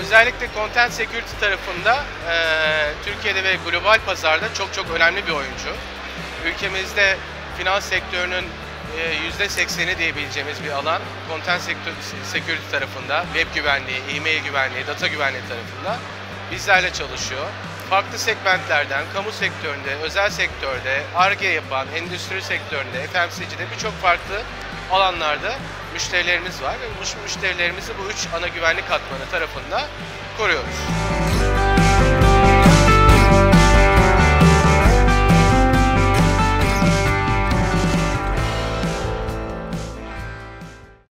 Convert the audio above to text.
Özellikle content security tarafında e, Türkiye'de ve global pazarda çok çok önemli bir oyuncu. Ülkemizde finans sektörünün e, %80'i diyebileceğimiz bir alan content sektör- security tarafında, web güvenliği, e-mail güvenliği, data güvenliği tarafında bizlerle çalışıyor. Farklı segmentlerden, kamu sektöründe, özel sektörde, ARGE yapan, endüstri sektöründe, FMCG'de birçok farklı alanlarda müşterilerimiz var ve bu müşterilerimizi bu üç ana güvenlik katmanı tarafında koruyoruz.